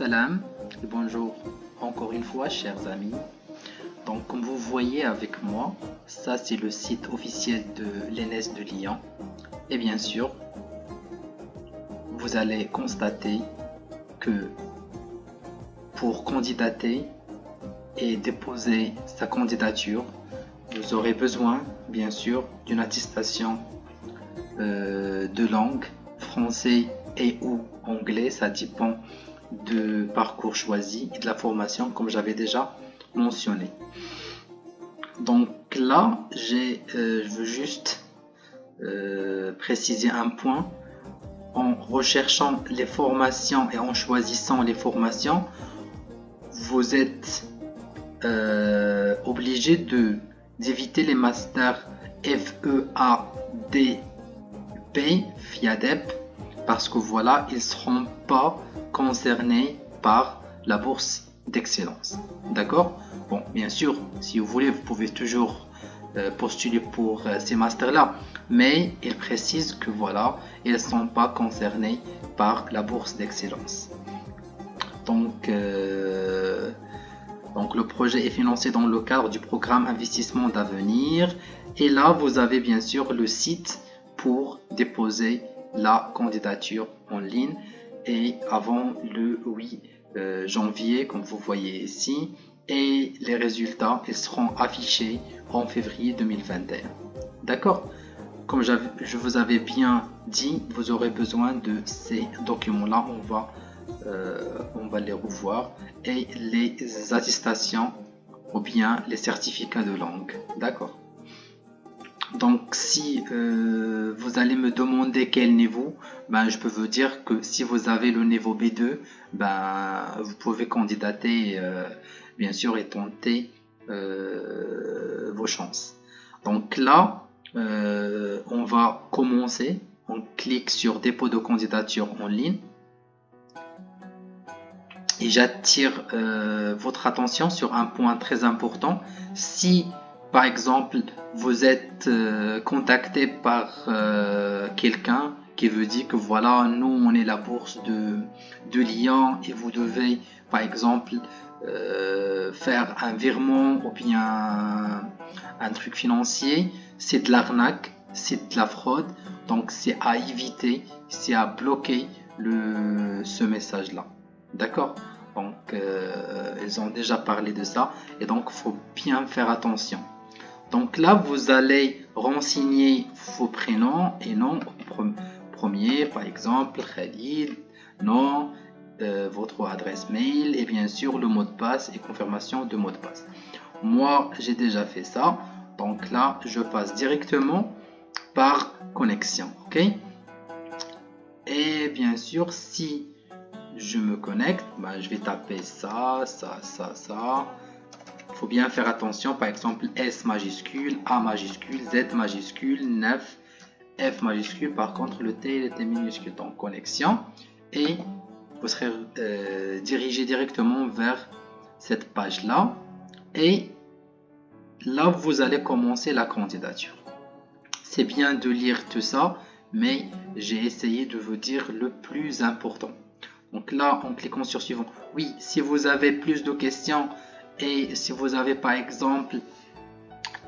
salam et bonjour encore une fois chers amis. Donc comme vous voyez avec moi, ça c'est le site officiel de l'ENS de Lyon. Et bien sûr, vous allez constater que pour candidater et déposer sa candidature, vous aurez besoin bien sûr d'une attestation euh, de langue français et ou anglais, ça dépend de parcours choisi et de la formation comme j'avais déjà mentionné. Donc là, j'ai, euh, je veux juste euh, préciser un point. En recherchant les formations et en choisissant les formations, vous êtes euh, obligé de d'éviter les masters FEADP, FIADEP, parce que voilà, ils seront pas concernés par la bourse d'excellence. D'accord? Bon, bien sûr, si vous voulez, vous pouvez toujours euh, postuler pour euh, ces masters-là, mais il précise que voilà, ils ne sont pas concernés par la bourse d'excellence. Donc, euh, donc, le projet est financé dans le cadre du programme investissement d'avenir. Et là, vous avez bien sûr le site pour déposer la candidature en ligne et avant le 8 euh, janvier comme vous voyez ici et les résultats ils seront affichés en février 2021 d'accord. Comme je vous avais bien dit vous aurez besoin de ces documents là on va euh, on va les revoir. Et les attestations ou bien les certificats de langue. D'accord donc si euh, vous allez me demander quel niveau, ben, je peux vous dire que si vous avez le niveau B2, ben, vous pouvez candidater euh, bien sûr et tenter euh, vos chances. Donc là, on va commencer. On clique sur dépôt de candidature en ligne. Et j'attire votre attention sur un point très important. Si par exemple, vous êtes euh, contacté par euh, quelqu'un qui vous dit que voilà, nous on est la bourse de, de Lyon et vous devez par exemple euh, faire un virement ou bien un, truc financier, c'est de l'arnaque, c'est de la fraude, donc c'est à éviter, c'est à bloquer ce message là. D'accord? Donc ils ont déjà parlé de ça et donc il faut bien faire attention. Donc là, vous allez renseigner vos prénoms et noms premier, par exemple, Khalid, nom, euh, votre adresse mail et bien sûr le mot de passe et confirmation de mot de passe. Moi, j'ai déjà fait ça. Donc là, je passe directement par connexion. OK? Et bien sûr, si je me connecte, ben, je vais taper ça, ça, ça, ça faut bien faire attention, par exemple S majuscule, A majuscule, Z majuscule, 9, F majuscule, par contre le T est minuscule, donc connexion, et vous serez euh, dirigé directement vers cette page-là, et là vous allez commencer la candidature. C'est bien de lire tout ça, mais j'ai essayé de vous dire le plus important. Donc là, en cliquant sur suivant, oui, si vous avez plus de questions, et si vous avez par exemple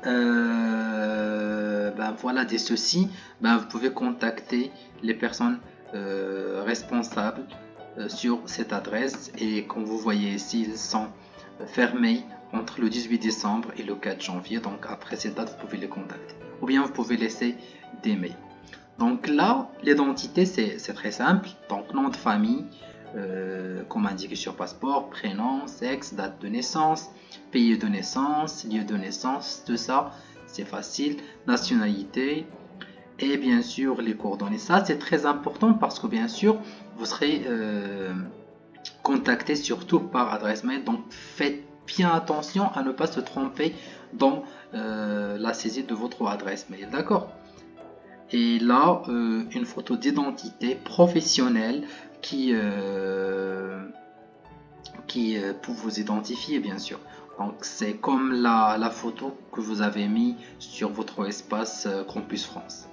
euh, ben voilà des soucis, ben vous pouvez contacter les personnes euh, responsables euh, sur cette adresse. Et comme vous voyez ici ils sont fermés entre le 18 décembre et le 4 janvier. Donc après cette date vous pouvez les contacter. Ou bien vous pouvez laisser des mails. Donc là l'identité c'est très simple. Donc nom de famille euh, comme indiqué sur passeport, prénom, sexe, date de naissance, pays de naissance, lieu de naissance, tout ça, c'est facile, nationalité et bien sûr les coordonnées. Ça c'est très important parce que bien sûr vous serez euh, contacté surtout par adresse mail, donc faites bien attention à ne pas se tromper dans euh, la saisie de votre adresse mail, d'accord? Et là, une photo d'identité professionnelle qui, euh, qui euh, pour vous identifier bien sûr. Donc c'est comme la, photo que vous avez mis sur votre espace euh, Campus France.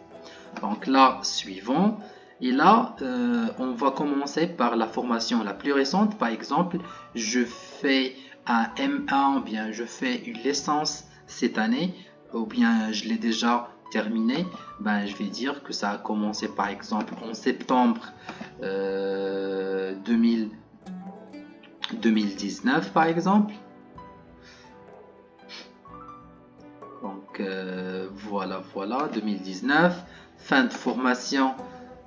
Donc là, suivant. Et là, euh, on va commencer par la formation la plus récente. Par exemple, je fais un M1 ou bien je fais une licence cette année ou bien je l'ai déjà terminé. Ben, je vais dire que ça a commencé par exemple en septembre 2000, 2019 par exemple. Donc euh, voilà, voilà, 2019, fin de formation.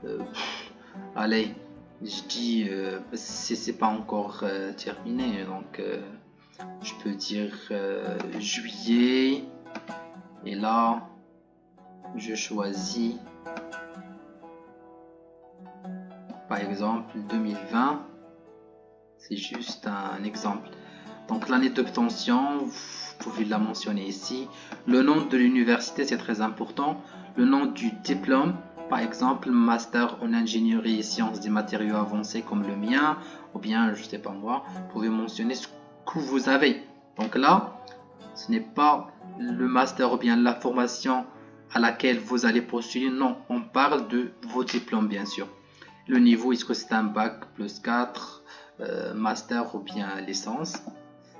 Euh, allez, je dis, euh, c'est pas encore terminé, donc je peux dire juillet. Et là, je choisis par exemple 2020. C'est juste un exemple. Donc l'année d'obtention, vous pouvez la mentionner ici. Le nom de l'université, c'est très important. Le nom du diplôme, par exemple, master en ingénierie et sciences des matériaux avancés comme le mien, ou bien, je sais pas moi, vous pouvez mentionner ce que vous avez. Donc là, ce n'est pas le master ou bien la formation à laquelle vous allez postuler. Non, on parle de vos diplômes, bien sûr. Le niveau, est-ce que c'est un bac plus 4, euh, master ou bien licence?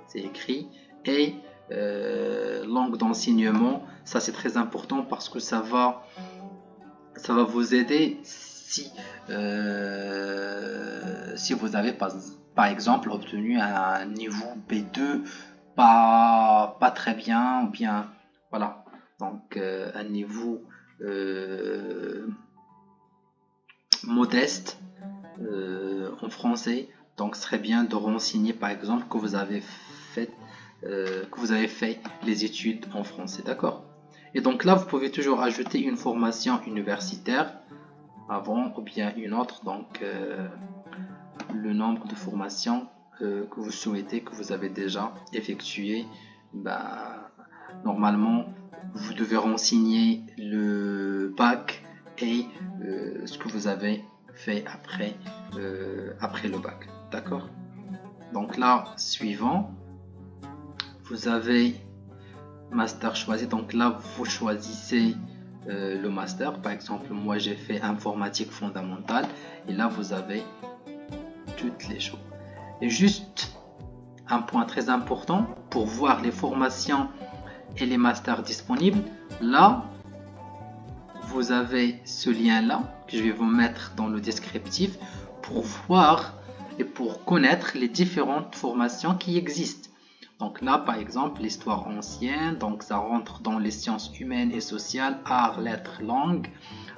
C'est écrit. Et euh, langue d'enseignement, ça c'est très important parce que ça va, ça va vous aider si, euh, si vous avez par, par exemple obtenu un niveau B2 pas, très bien ou bien voilà. Donc euh, un niveau modeste en français. Donc serait bien de renseigner par exemple que vous avez fait euh, que vous avez fait les études en français, d'accord? Et donc là, vous pouvez toujours ajouter une formation universitaire avant ou bien une autre, donc euh, le nombre de formations euh, que vous souhaitez, que vous avez déjà effectué, bah, normalement, vous devez renseigner le bac et ce que vous avez fait après, après le bac, d'accord? Donc là, suivant, vous avez master choisi. Donc là, vous choisissez euh, le master. Par exemple, moi, j'ai fait informatique fondamentale. Et là, vous avez toutes les choses. Et juste un point très important pour voir les formations et les masters disponibles. Là, vous avez ce lien-là que je vais vous mettre dans le descriptif pour voir et pour connaître les différentes formations qui existent. Donc là, par exemple, l'histoire ancienne, donc ça rentre dans les sciences humaines et sociales, arts, lettres, langues.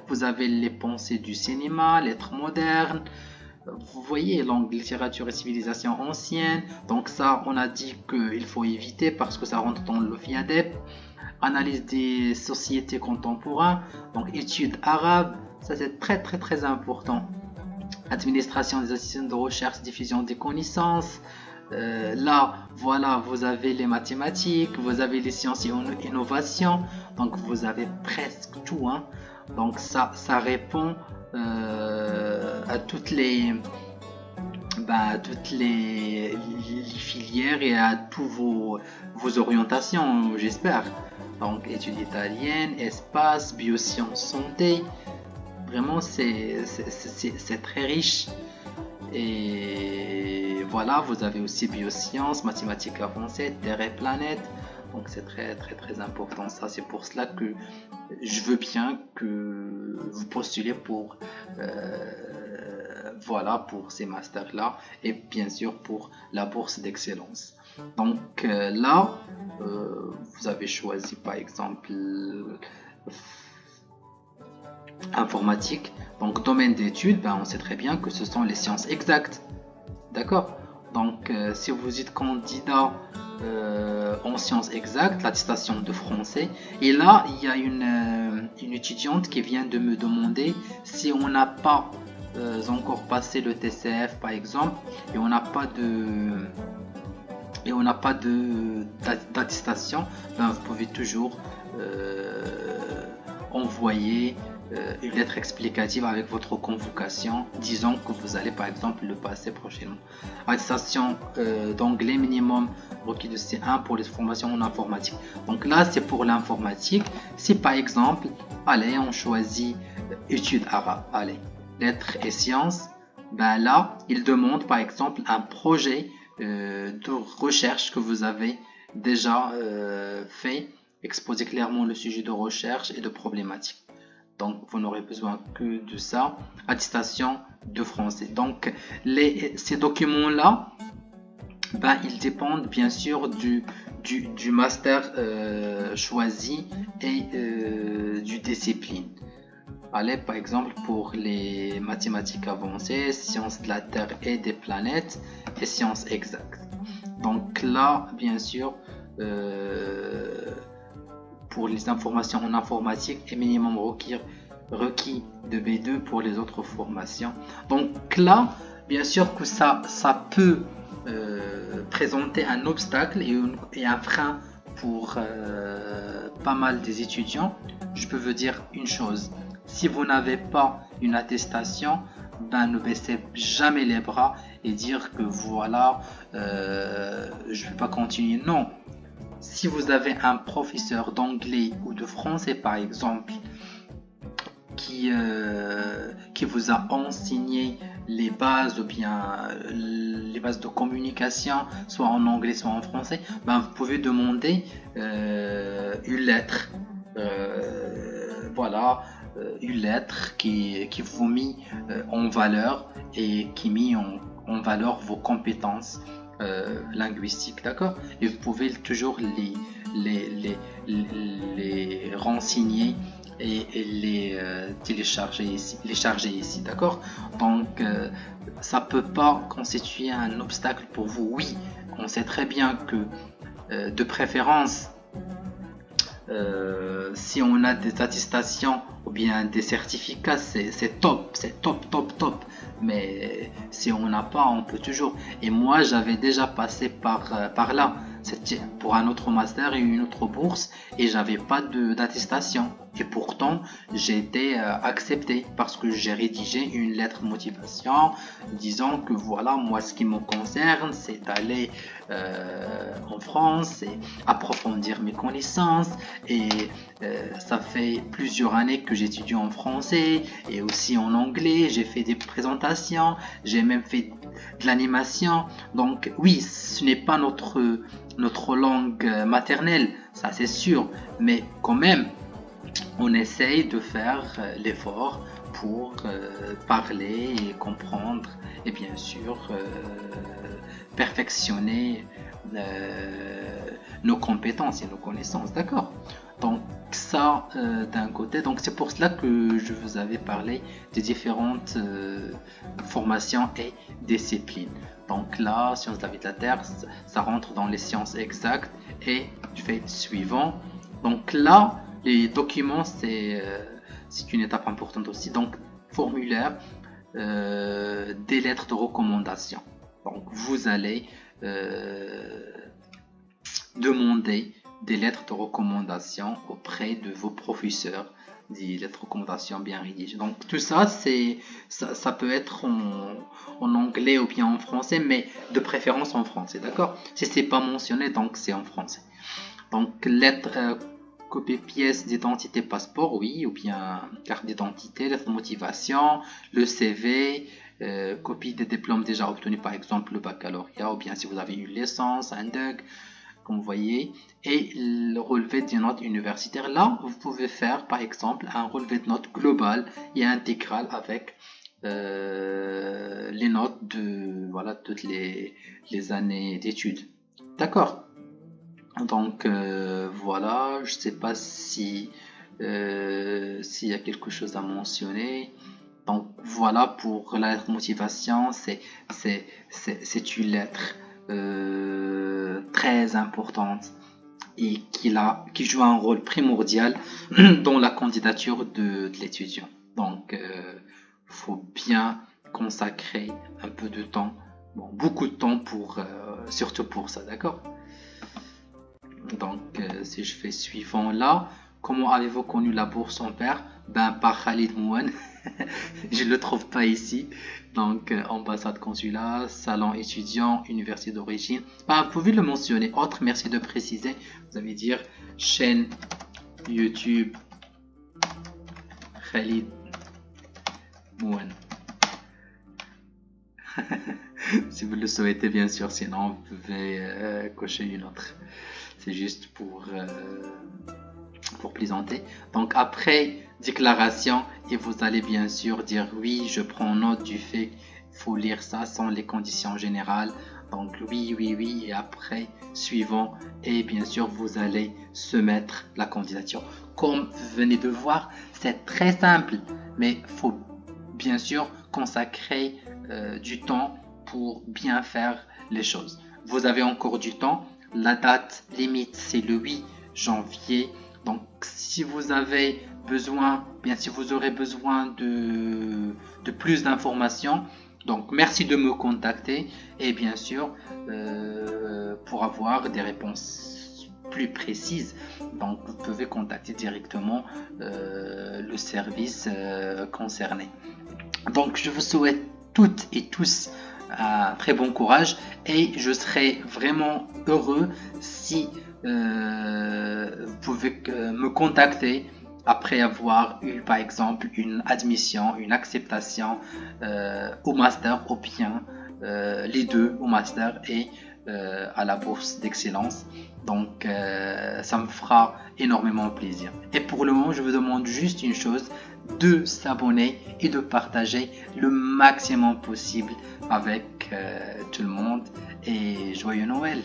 Vous avez les pensées du cinéma, lettres modernes. Vous voyez, langue, littérature et civilisation ancienne. Donc ça, on a dit qu'il faut éviter parce que ça rentre dans le FIADEP. Analyse des sociétés contemporaines, donc études arabes, ça c'est très très très important. Administration des institutions de recherche, diffusion des connaissances, euh, là, voilà, vous avez les mathématiques, vous avez les sciences et innovations, donc vous avez presque tout. Hein. Donc ça, ça répond euh, à toutes les, bah, toutes les, filières et à tous vos, vos orientations, j'espère. Donc études italiennes, espace, biosciences, santé. Vraiment, c'est très riche. Et voilà, vous avez aussi biosciences, mathématiques avancées, Terre et planète. Donc c'est très très très important ça. C'est pour cela que je veux bien que vous postulez pour euh, voilà pour ces masters là et bien sûr pour la bourse d'excellence. Donc euh, là, euh, vous avez choisi par exemple informatique. Donc domaine d'études, ben, on sait très bien que ce sont les sciences exactes. D'accord? Donc euh, si vous êtes candidat euh, en sciences exactes, l'attestation de français, et là il y a une, euh, étudiante qui vient de me demander si on n'a pas encore passé le TCF par exemple, et on n'a pas de et on n'a pas de d'attestation, ben, vous pouvez toujours envoyer euh, une lettre explicative avec votre convocation, disons que vous allez par exemple le passer prochainement. Attestation euh, d'anglais minimum requis de C1 pour les formations en informatique. Donc là, c'est pour l'informatique. Si par exemple, allez, on choisit études arabes, allez, lettres et sciences, ben là, il demande par exemple un projet euh, de recherche que vous avez déjà euh, fait, exposer clairement le sujet de recherche et de problématique. Donc, vous n'aurez besoin que de ça. Attestation de français. Donc, les, ces documents-là, ben, ils dépendent bien sûr du, du, master euh, choisi et euh, du discipline. Allez, par exemple, pour les mathématiques avancées, sciences de la Terre et des planètes et sciences exactes. Donc là, bien sûr, euh, pour les informations en informatique et minimum requis, requis de B2 pour les autres formations. Donc là, bien sûr que ça, ça peut euh, présenter un obstacle et, un frein pour euh, pas mal des étudiants. Je peux vous dire une chose, si vous n'avez pas une attestation, ben ne baissez jamais les bras et dire que voilà, euh, je ne vais pas continuer. Non, si vous avez un professeur d'anglais ou de français par exemple qui, euh, qui vous a enseigné les bases ou bien euh, les bases de communication, soit en anglais, soit en français, ben vous pouvez demander euh, une lettre. voilà, une lettre qui, qui vous met en valeur et qui met en, en valeur vos compétences linguistiques, d'accord? Et vous pouvez toujours les, les, les, les renseigner et, les euh, télécharger ici, les charger ici, d'accord? Donc euh, ça peut pas constituer un obstacle pour vous. Oui, on sait très bien que euh, de préférence, si on a des attestations ou bien des certificats, c'est top, c'est top, top, top. Mais si on n'a pas, on peut toujours. Et moi, j'avais déjà passé par, par là. C'était pour un autre master et une autre bourse et j'avais pas d'attestation. Et pourtant, j'ai été euh, accepté parce que j'ai rédigé une lettre motivation disant que voilà, moi, ce qui me concerne, c'est d'aller euh, en France et approfondir mes connaissances. Et euh, ça fait plusieurs années que j'étudie en français et aussi en anglais. J'ai fait des présentations, j'ai même fait de l'animation. Donc oui, ce n'est pas notre, notre langue maternelle, ça c'est sûr, mais quand même, on essaye de faire euh, l'effort pour euh, parler et comprendre et bien sûr euh, perfectionner nos compétences et nos connaissances, d'accord? Donc ça d'un côté, donc c'est pour cela que je vous avais parlé des différentes formations et disciplines. Donc là, sciences de la vie de la Terre, ça rentre dans les sciences exactes et je fais suivant. Donc là, les documents, euh, c'est une étape importante aussi. Donc, formulaire euh, des lettres de recommandation. Donc, vous allez euh, demander des lettres de recommandation auprès de vos professeurs, des lettres de recommandation bien rédigées. Donc, tout ça, c'est ça, peut être en, anglais ou bien en français, mais de préférence en français, d'accord? Si c'est pas mentionné, donc c'est en français. Donc, lettres Copie pièce d'identité passeport, oui, ou bien carte d'identité, lettre de motivation, le CV, euh, copie des diplômes déjà obtenus, par exemple le baccalauréat, ou bien si vous avez une licence, un DUG, comme vous voyez, et le relevé des notes universitaires. Là, vous pouvez faire, par exemple, un relevé de notes global et intégral avec euh, les notes de voilà toutes les, les années d'études. D'accord? Donc euh, voilà, je sais pas si euh, s'il y a quelque chose à mentionner. Donc voilà pour la motivation, c'est une lettre euh, très importante et qui, joue un rôle primordial dans la candidature de, l'étudiant. Donc il faut bien consacrer un peu de temps, beaucoup de temps pour surtout pour ça, d'accord? Donc, euh, si je fais suivant là, comment avez-vous connu la bourse en père Ben, par Khalid Mouane. je ne le trouve pas ici. Donc, euh, ambassade consulat, salon étudiant, université d'origine. Ben, vous pouvez le mentionner? Autre, merci de préciser. Vous allez dire chaîne YouTube Khalid Mouane. si vous le souhaitez, bien sûr. Sinon, vous pouvez euh, cocher une autre. C'est juste pour, euh, pour plaisanter. Donc, après déclaration, et vous allez bien sûr dire oui, je prends note du fait faut lire ça sans les conditions générales. Donc, oui, oui, oui. Et après, suivant. Et bien sûr, vous allez se mettre la candidature. Comme vous venez de voir, c'est très simple. Mais faut bien sûr consacrer euh, du temps pour bien faire les choses. Vous avez encore du temps. La date limite, c'est le 8 janvier. Donc, si vous avez besoin, bien si vous aurez besoin de, plus d'informations, donc merci de me contacter et bien sûr euh, pour avoir des réponses plus précises. Donc, vous pouvez contacter directement euh, le service concerné. Donc, je vous souhaite toutes et tous un très bon courage et je serai vraiment heureux si euh, vous pouvez euh, me contacter après avoir eu par exemple une admission, une acceptation euh, au master ou bien les deux au master et à la bourse d'excellence. Donc ça me fera énormément plaisir. Et pour le moment, je vous demande juste une chose, de s'abonner et de partager le maximum possible avec tout le monde. Et joyeux Noël